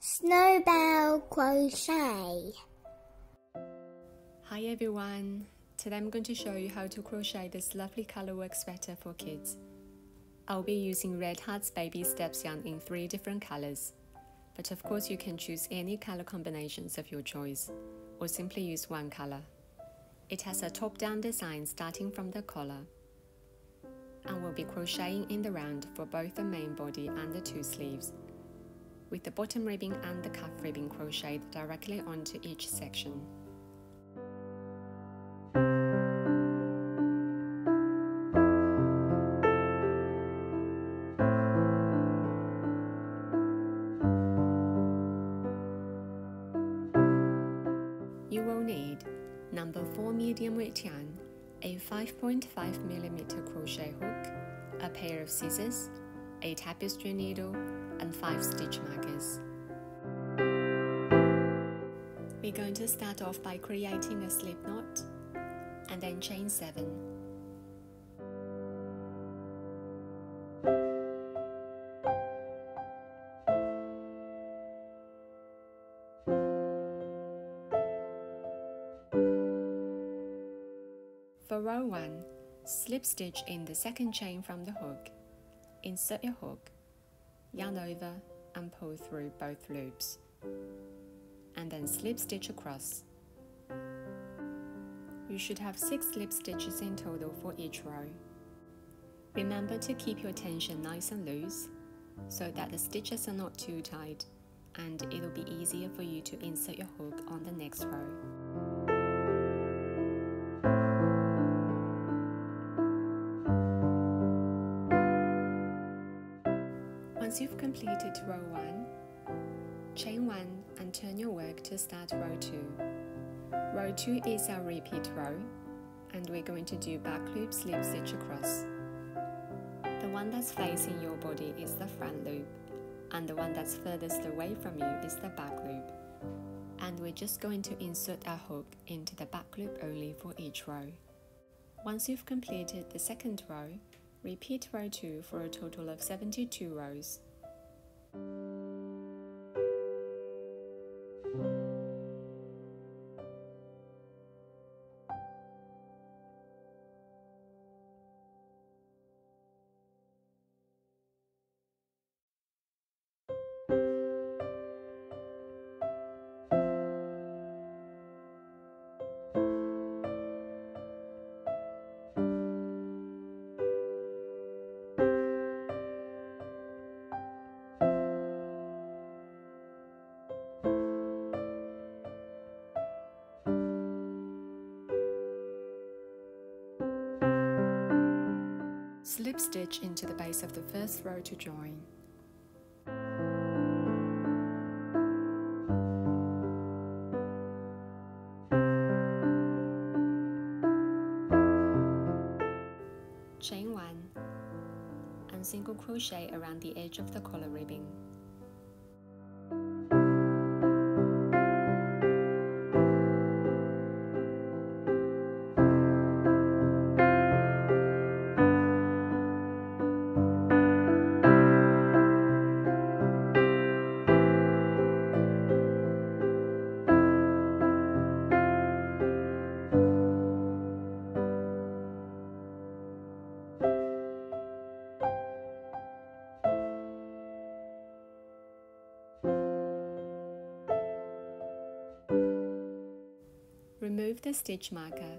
Snowbelle Crochet. Hi everyone! Today I'm going to show you how to crochet this lovely colorwork sweater for kids. I'll be using Red Heart's Baby Steps yarn in three different colors. But of course you can choose any color combinations of your choice, or simply use one color. It has a top-down design starting from the collar. And we'll be crocheting in the round for both the main body and the two sleeves with the bottom ribbing and the cuff ribbing crocheted directly onto each section. You will need number 4 medium weight yarn, a 5.5mm crochet hook, a pair of scissors, a tapestry needle, and 5 stitch markers. We're going to start off by creating a slip knot and then chain 7. For row 1, slip stitch in the second chain from the hook. Insert your hook yarn over and pull through both loops and then slip stitch across. You should have 6 slip stitches in total for each row. Remember to keep your tension nice and loose so that the stitches are not too tight and it'll be easier for you to insert your hook on the next row. Once you've completed row 1, chain 1 and turn your work to start row 2. Row 2 is our repeat row and we're going to do back loop slip stitch across. The one that's facing your body is the front loop and the one that's furthest away from you is the back loop. And we're just going to insert our hook into the back loop only for each row. Once you've completed the second row, Repeat row 2 for a total of 72 rows. Slip stitch into the base of the first row to join. Chain 1 and single crochet around the edge of the collar ribbing. Remove the stitch marker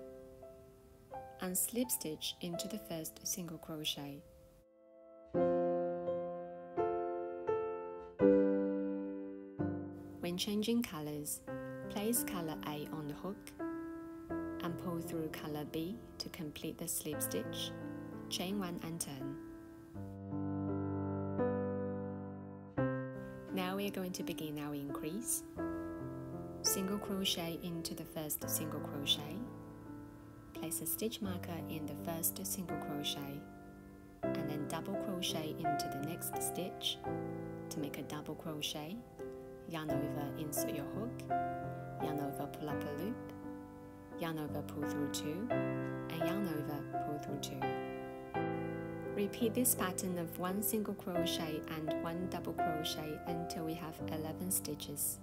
and slip stitch into the first single crochet. When changing colors, place color A on the hook and pull through color B to complete the slip stitch. Chain 1 and turn. Now we are going to begin our increase single crochet into the first single crochet. Place a stitch marker in the first single crochet and then double crochet into the next stitch to make a double crochet. Yarn over insert your hook. Yarn over pull up a loop. Yarn over pull through two. And yarn over pull through two. Repeat this pattern of one single crochet and one double crochet until we have 11 stitches.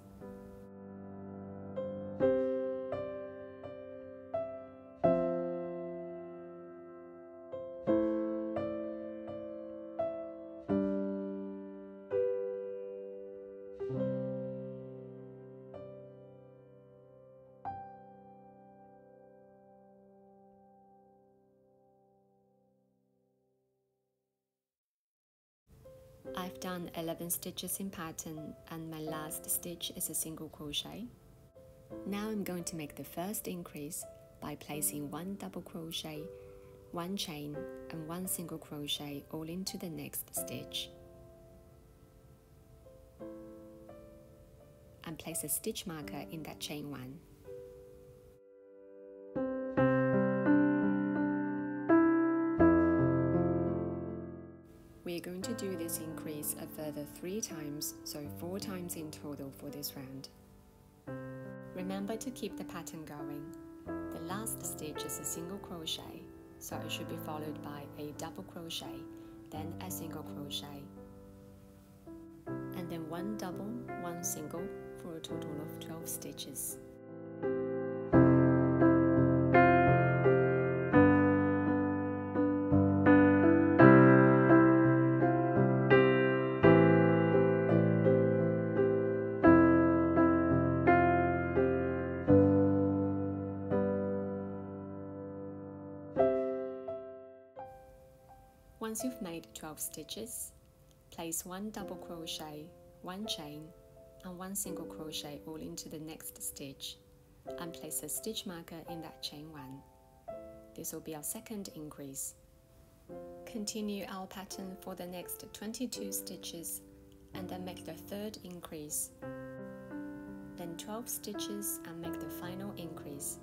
I've done 11 stitches in pattern and my last stitch is a single crochet. Now I'm going to make the first increase by placing one double crochet, one chain and one single crochet all into the next stitch. And place a stitch marker in that chain one. 3 times, so 4 times in total for this round. Remember to keep the pattern going. The last stitch is a single crochet, so it should be followed by a double crochet, then a single crochet, and then one double, one single for a total of 12 stitches. Once you've made 12 stitches, place one double crochet, one chain, and one single crochet all into the next stitch and place a stitch marker in that chain one. This will be our second increase. Continue our pattern for the next 22 stitches and then make the third increase. Then 12 stitches and make the final increase.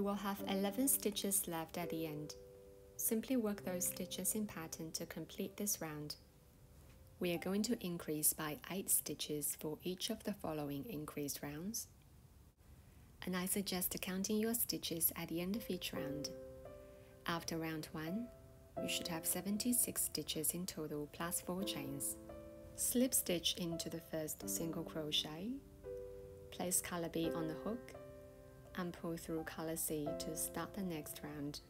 You will have 11 stitches left at the end. Simply work those stitches in pattern to complete this round. We are going to increase by 8 stitches for each of the following increase rounds. And I suggest counting your stitches at the end of each round. After round 1, you should have 76 stitches in total plus 4 chains. Slip stitch into the first single crochet. Place color B on the hook and pull through color C to start the next round.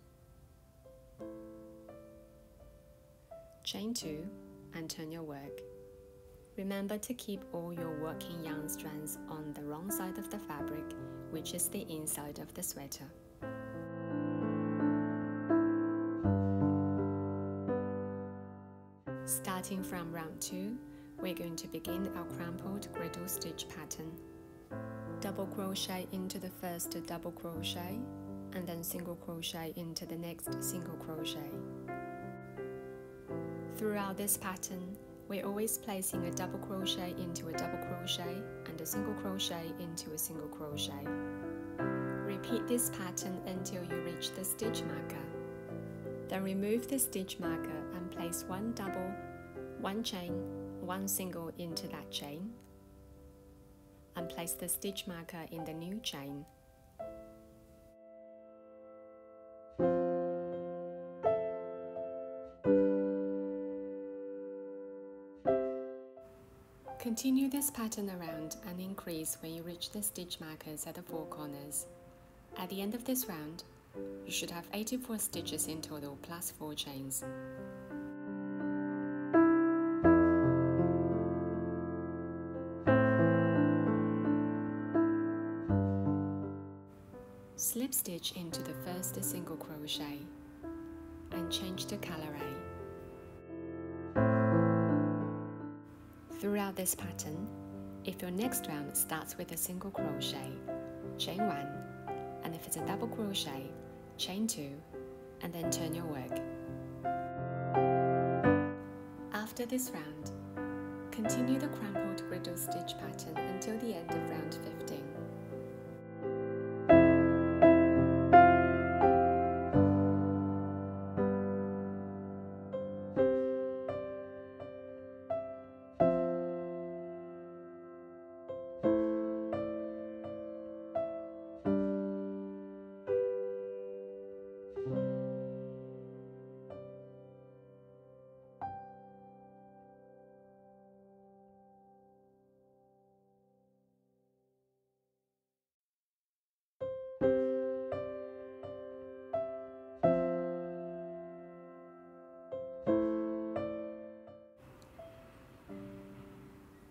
Chain 2 and turn your work. Remember to keep all your working yarn strands on the wrong side of the fabric, which is the inside of the sweater. Starting from round 2, we're going to begin our crumpled griddle stitch pattern double crochet into the first double crochet and then single crochet into the next single crochet. Throughout this pattern, we're always placing a double crochet into a double crochet and a single crochet into a single crochet. Repeat this pattern until you reach the stitch marker. Then remove the stitch marker and place one double, one chain, one single into that chain and place the stitch marker in the new chain. Continue this pattern around and increase when you reach the stitch markers at the four corners. At the end of this round, you should have 84 stitches in total plus 4 chains. Slip stitch into the first single crochet and change the colorway. Throughout this pattern, if your next round starts with a single crochet, chain 1, and if it's a double crochet, chain 2, and then turn your work. After this round, continue the crumpled griddle stitch pattern until the end of round 15.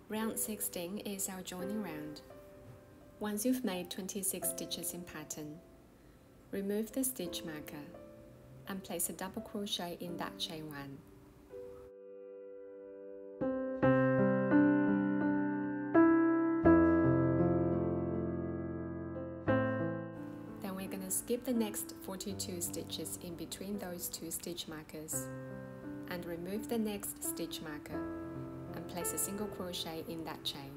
Round 16 is our joining round. Once you've made 26 stitches in pattern, remove the stitch marker and place a double crochet in that chain 1. Then we're going to skip the next 42 stitches in between those two stitch markers and remove the next stitch marker and place a single crochet in that chain.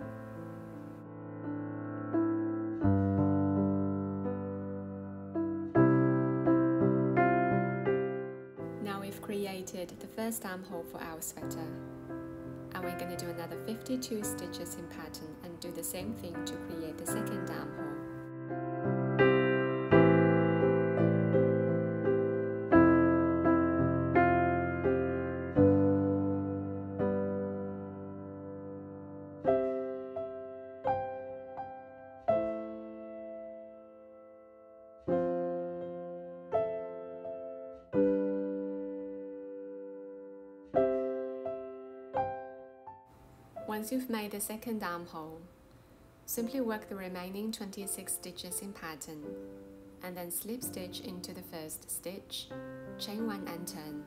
Now we've created the first armhole for our sweater and we're going to do another 52 stitches in pattern and do the same thing to create the second armhole. Once you've made the second armhole, simply work the remaining 26 stitches in pattern and then slip stitch into the first stitch, chain 1 and turn.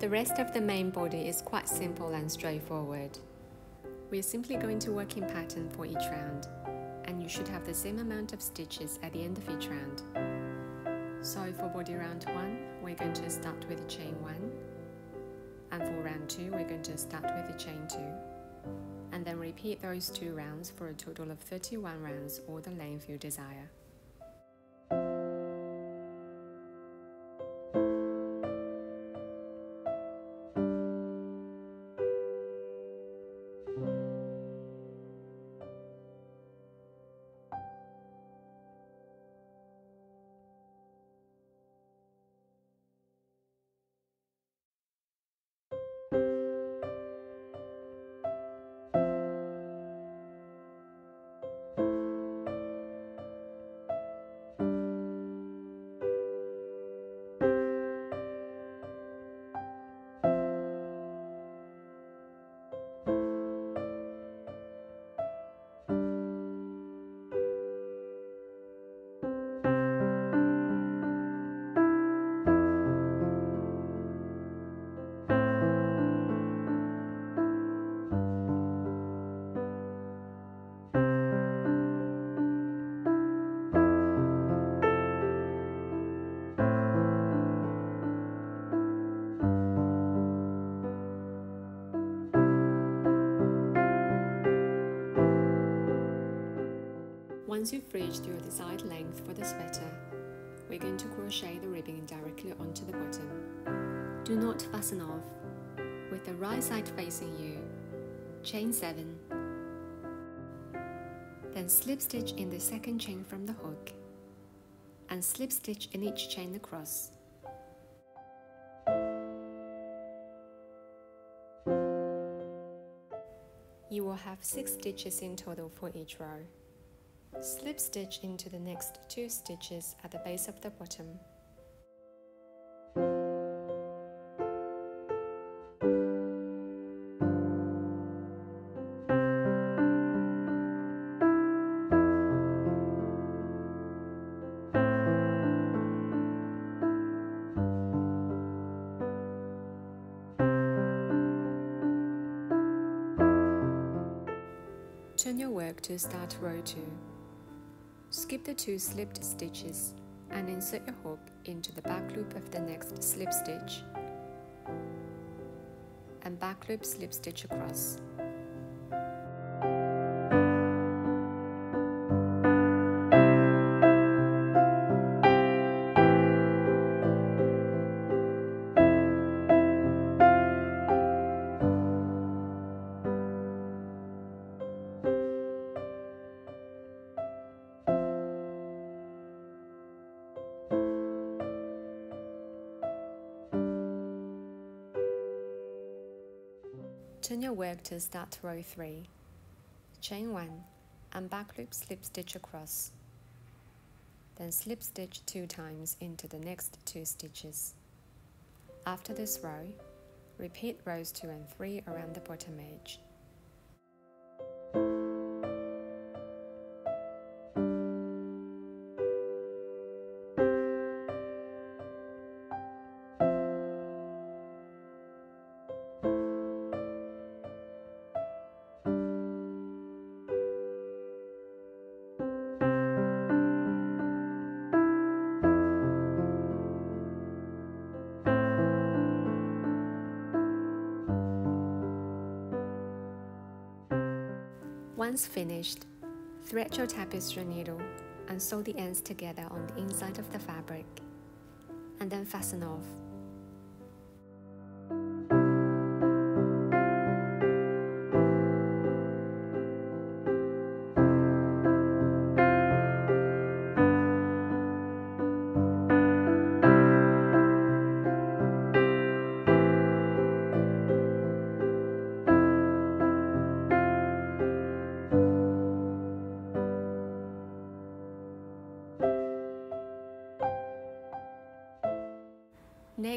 The rest of the main body is quite simple and straightforward. We're simply going to work in pattern for each round, and you should have the same amount of stitches at the end of each round. So for body round 1, we're going to start with a chain 1, and for round 2, we're going to start with a chain 2, and then repeat those two rounds for a total of 31 rounds or the length you desire. Once you've reached your desired length for the sweater, we're going to crochet the ribbing directly onto the bottom. Do not fasten off. With the right side facing you, chain 7, then slip stitch in the second chain from the hook, and slip stitch in each chain across. You will have 6 stitches in total for each row. Slip stitch into the next 2 stitches at the base of the bottom. Turn your work to start row 2. Skip the two slipped stitches and insert your hook into the back loop of the next slip stitch and back loop slip stitch across. Turn your work to start row 3. Chain 1 and back loop slip stitch across. Then slip stitch 2 times into the next 2 stitches. After this row, repeat rows 2 and 3 around the bottom edge. Once finished, thread your tapestry needle and sew the ends together on the inside of the fabric, and then fasten off.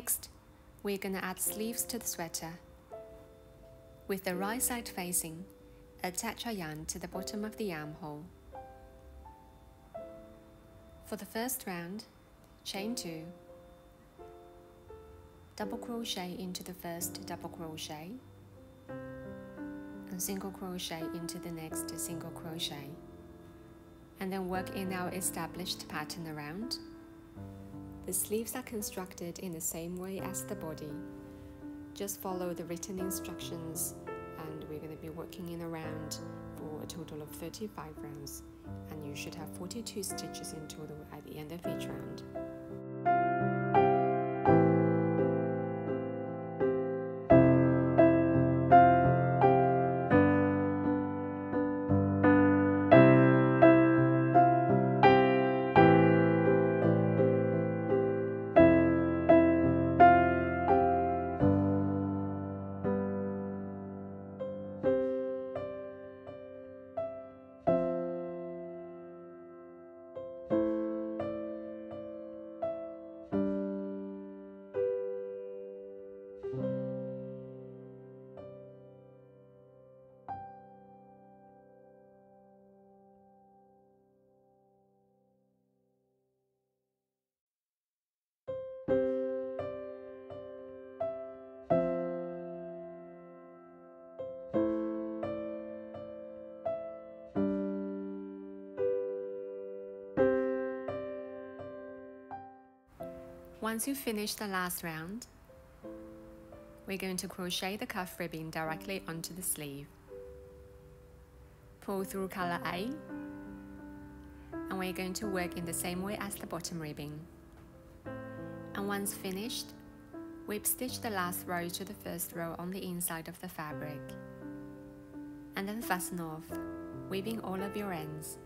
Next, we're gonna add sleeves to the sweater. With the right side facing, attach our yarn to the bottom of the armhole. For the first round, chain 2, double crochet into the first double crochet, and single crochet into the next single crochet, and then work in our established pattern around. The sleeves are constructed in the same way as the body. Just follow the written instructions and we're going to be working in a round for a total of 35 rounds and you should have 42 stitches in total at the end of each round. Once you finish the last round, we're going to crochet the cuff ribbing directly onto the sleeve. Pull through color A, and we're going to work in the same way as the bottom ribbing. And once finished, whip stitch the last row to the first row on the inside of the fabric. And then fasten off, weaving all of your ends.